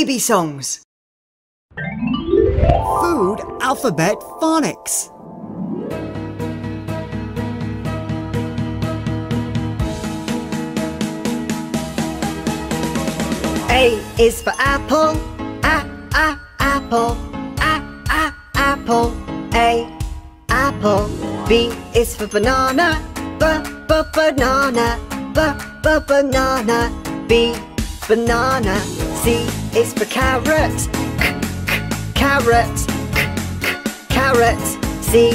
baby songs. Food alphabet phonics. A is for apple, a a apple, a a apple, a apple. B is for banana, b b banana, b b banana, b banana. C is for carrot, c c carrot, c carrot. C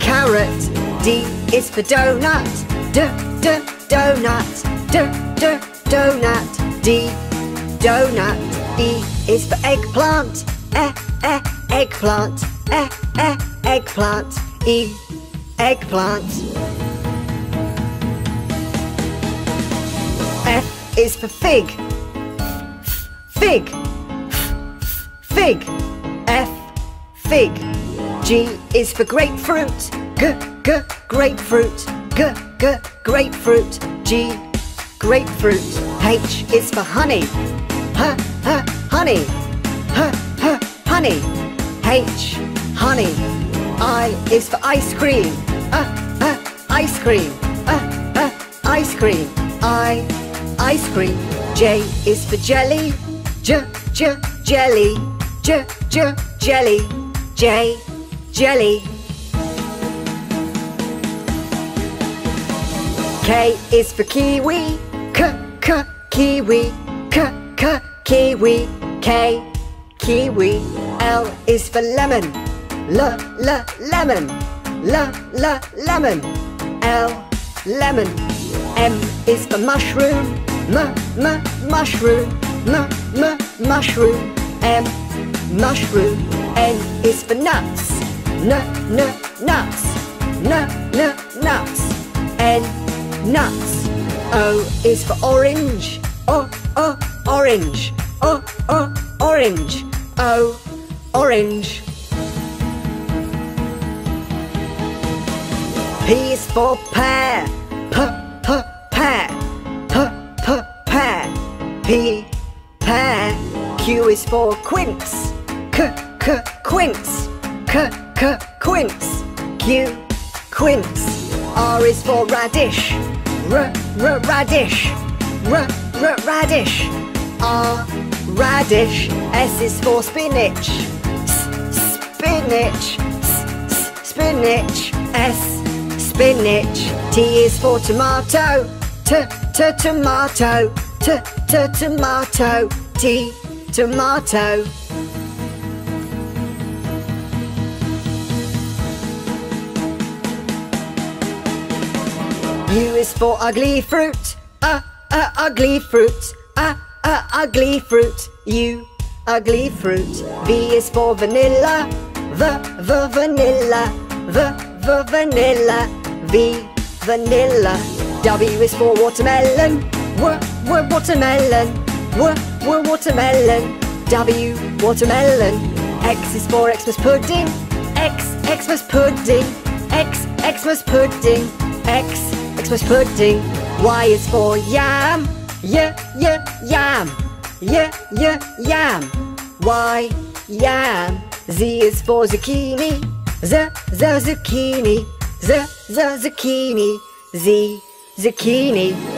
carrot. D is for donut, d d donut, d d donut. D donut. E is for eggplant. E, e, eggplant. E, e, eggplant. E, eggplant. F is for fig. Fig. Fig. F, fig. G is for grapefruit. G, g, grapefruit. G, g, grapefruit. G, grapefruit. H is for honey. H, h, honey. H, h, honey. H, honey. I is for ice cream. Uh, uh, ice cream. Uh, uh, ice cream. I, ice cream. J is for jelly. J, j, jelly. J, j, jelly. J, jelly. K is for kiwi. K, k, kiwi. K, k, kiwi. K, kiwi. L is for lemon. L, l, lemon. L, l, lemon. L, lemon. M is for mushroom. M, m, mushroom. Mushroom. M, mushroom. N is for nuts. N, n, nuts. N, n, nuts. N, nuts. Oh, o is for orange. O, o, orange. O, o, orange. O, orange. P is for pear. Q is for quince. K, k, quince. K, k, quince. Q, quince. R is for radish. R, r, radish. R, r, radish. R, radish. S is for spinach. S, spinach. S, spinach. S, spinach. T is for tomato. T, t, tomato. T, t, tomato. T, tomato. U is for ugly fruit. Uh, uh, ugly fruit. Uh, uh, ugly fruit. U, ugly fruit. V is for vanilla. V, v, vanilla. V, v, vanilla. V, vanilla. W is for watermelon. W, w, watermelon. W, w, watermelon. W, watermelon. X is for Xmas pudding. X, Xmas pudding. X, Xmas pudding. X, Xmas pudding. Y is for yam. Y, y, yam. Y, y, yam. Y, yam. Z is for zucchini. Z, z, zucchini. Z, z, zucchini. Z, zucchini.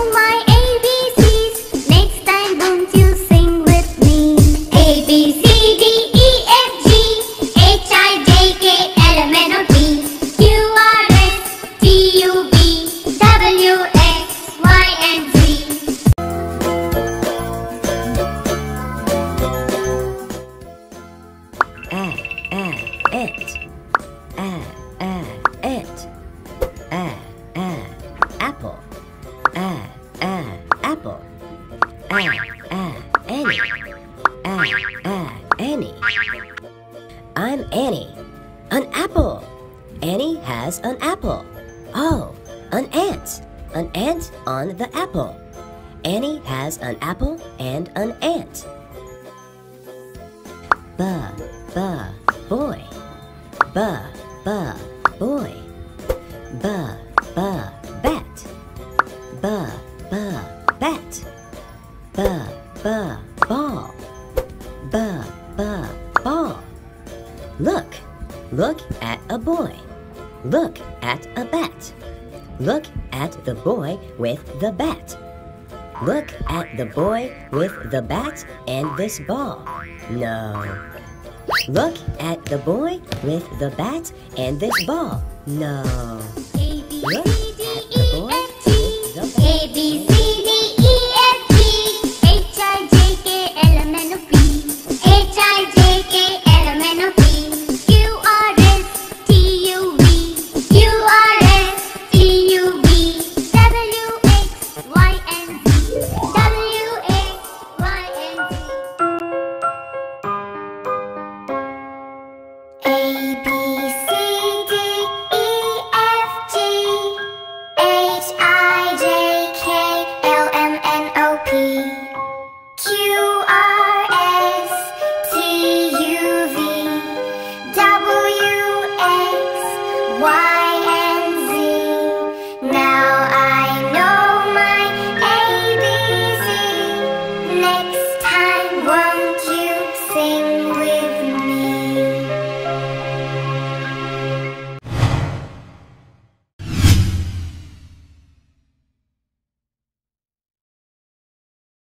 it, a, a, it, a, a, apple, a, a, apple, a, a, Annie, a, a, Annie. I'm Annie, an apple. Annie has an apple. Oh, an ant, an ant on the apple. Annie has an apple and an ant. B, B, boy. B, B, boy. B, B, bat. B, B, bat. B, B, ball. B, B, ball. Look, look at a boy. Look at a bat. Look at the boy with the bat. Look at the boy with the bat and this ball. No. Look at the boy with the bat and this ball. No. A B Look C baby